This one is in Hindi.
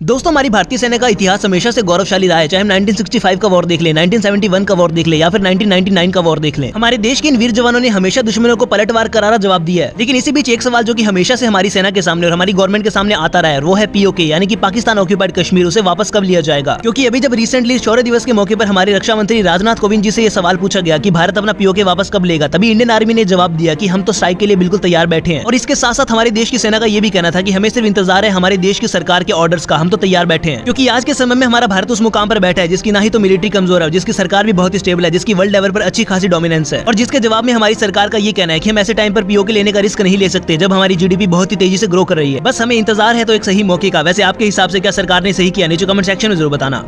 दोस्तों, हमारी भारतीय सेना का इतिहास हमेशा से गौरवशाली रहा है। चाहे हम 1965 का वॉर देख ले 1971 का वॉर देख ले, या फिर 1999 का वॉर देख ले। हमारे देश के इन वीर जवानों ने हमेशा दुश्मनों को पलटवार, करारा जवाब दिया है। लेकिन इसी बीच एक सवाल जो की हमेशा से हमारी सेना के सामने और हमारी गवर्नमेंट के सामने आता रहा है, वो है पीओके यानी कि पाकिस्तान ऑक्यूपाइड कश्मीर, उसे वापस कब लिया जाएगा? क्योंकि अभी जब रिसेंटली शौर्य दिवस के मौके पर हमारे रक्षा मंत्री राजनाथ कोविंद जी से यह सवाल पूछा गया कि भारत अपना पीओके वापस कब लेगा, तभी इंडियन आर्मी ने जवाब दिया कि हम तो स्ट्राइक के लिए बिल्कुल तैयार बैठे हैं। और इसके साथ साथ हमारे देश की सेना का ये भी कहना था कि हमें सिर्फ़ इंतज़ार है हमारे देश की सरकार के ऑर्डर का हम तो तैयार बैठे हैं। क्योंकि आज के समय में हमारा भारत उस मुकाम पर बैठा है, जिसकी ना ही तो मिलिट्री कमज़ोर है जिसकी सरकार भी बहुत स्टेबल है, जिसकी वर्ल्ड लेवल पर अच्छी खासी डोमिनेंस है। और जिसके जवाब में हमारी सरकार का ये कहना है कि हम ऐसे टाइम पर पीओके लेने का रिस्क नहीं ले सकते, जब हमारी जीडीपी बहुत ही तेज़ी से ग्रो कर रही है। बस हमें इंतज़ार है तो एक सही मौके का। वैसे आपके हिसाब से क्या सरकार ने सही किया? नीचे कमेंट सेक्शन में ज़रूर बताना।